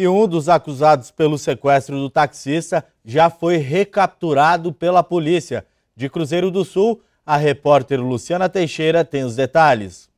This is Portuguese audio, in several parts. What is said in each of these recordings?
E um dos acusados pelo sequestro do taxista já foi recapturado pela polícia. De Cruzeiro do Sul, a repórter Luciana Teixeira tem os detalhes.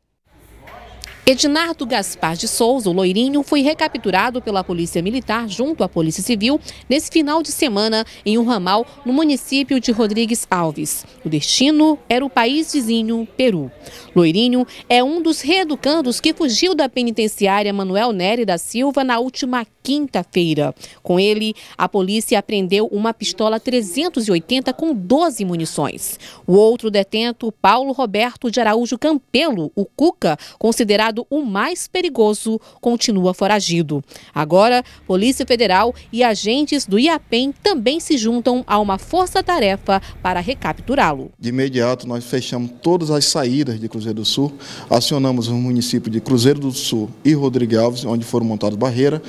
Ednardo Gaspar de Souza, o loirinho, foi recapturado pela Polícia Militar junto à Polícia Civil nesse final de semana em um ramal no município de Rodrigues Alves. O destino era o país vizinho, Peru. Loirinho é um dos reeducandos que fugiu da penitenciária Manuel Nery da Silva na última quinta-feira. Com ele, a polícia apreendeu uma pistola 380 com 12 munições. O outro detento, Paulo Roberto de Araújo Campelo, o Cuca, considerado o mais perigoso, continua foragido. Agora, Polícia Federal e agentes do IAPEM também se juntam a uma força-tarefa para recapturá-lo. De imediato, nós fechamos todas as saídas de Cruzeiro do Sul, acionamos o município de Cruzeiro do Sul e Rodrigues Alves, onde foram montadas barreiras,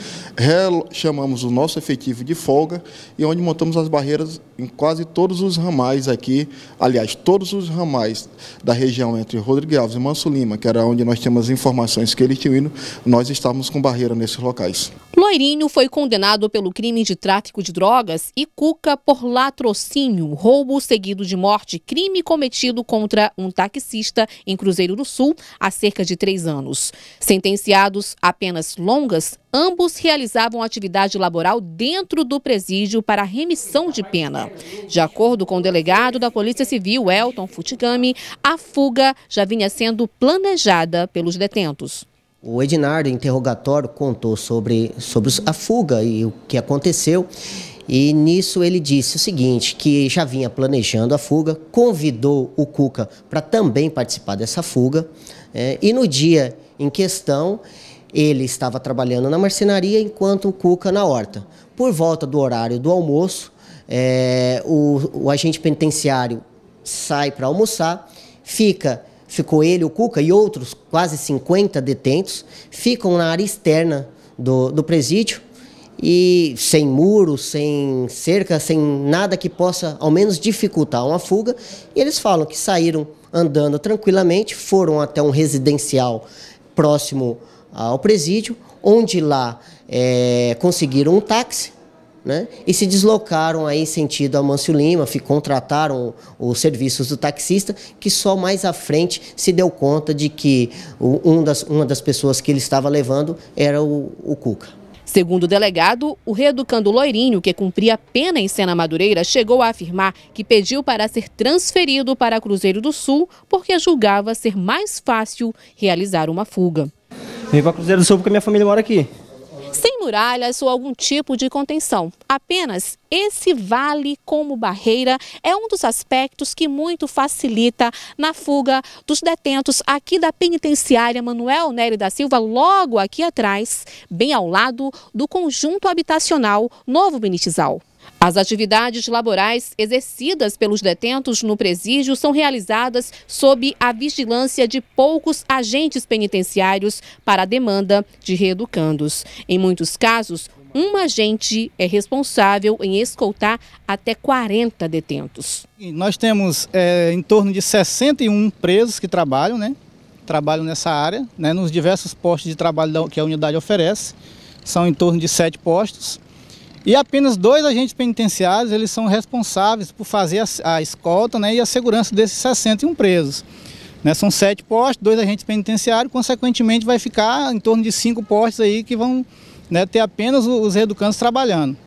chamamos o nosso efetivo de folga e onde montamos as barreiras em quase todos os ramais aqui, aliás, todos os ramais da região entre Rodrigues Alves e Manso Lima, que era onde nós tínhamos informações que ele tinha ido, nós estávamos com barreira nesses locais. Loirinho foi condenado pelo crime de tráfico de drogas e Cuca por latrocínio, roubo seguido de morte, crime cometido contra um taxista em Cruzeiro do Sul há cerca de três anos. Sentenciados a penas longas, ambos realizavam atividade laboral dentro do presídio para remissão de pena. De acordo com o delegado da Polícia Civil, Elton Futigami, a fuga já vinha sendo planejada pelos detentos. O Ednardo, em interrogatório, contou sobre, sobre a fuga e o que aconteceu. E nisso ele disse o seguinte, que já vinha planejando a fuga, convidou o Cuca para também participar dessa fuga. É, e no dia em questão, ele estava trabalhando na marcenaria enquanto o Cuca na horta. Por volta do horário do almoço, é, o, o agente penitenciário sai para almoçar, fica ficou ele, o Cuca e outros quase 50 detentos, ficam na área externa do, do presídio e sem muro, sem cerca, sem nada que possa ao menos dificultar uma fuga. E eles falam que saíram andando tranquilamente, foram até um residencial próximo ao presídio, onde lá é, conseguiram um táxi né? E se deslocaram aí sentido Amâncio Lima, contrataram os serviços do taxista, que só mais à frente se deu conta de que um das, uma das pessoas que ele estava levando era o, o Cuca. Segundo o delegado, o reeducando Loirinho, que cumpria pena em Sena Madureira, chegou a afirmar que pediu para ser transferido para Cruzeiro do Sul porque julgava ser mais fácil realizar uma fuga. Vim para Cruzeiro do Sul porque minha família mora aqui sem muralhas ou algum tipo de contenção. Apenas esse vale como barreira é um dos aspectos que muito facilita na fuga dos detentos aqui da penitenciária Manuel Nery da Silva, logo aqui atrás, bem ao lado do conjunto habitacional Novo Benitizal. As atividades laborais exercidas pelos detentos no presídio são realizadas sob a vigilância de poucos agentes penitenciários para a demanda de reeducandos. Em muitos casos, um agente é responsável em escoltar até 40 detentos. Nós temos é, em torno de 61 presos que trabalham, né? Trabalham nessa área, né? nos diversos postos de trabalho que a unidade oferece. São em torno de sete postos. E apenas dois agentes penitenciários eles são responsáveis por fazer a, a escolta né, e a segurança desses 61 presos. Né, são sete postos, dois agentes penitenciários, consequentemente vai ficar em torno de cinco postos aí que vão né, ter apenas os reeducantes trabalhando.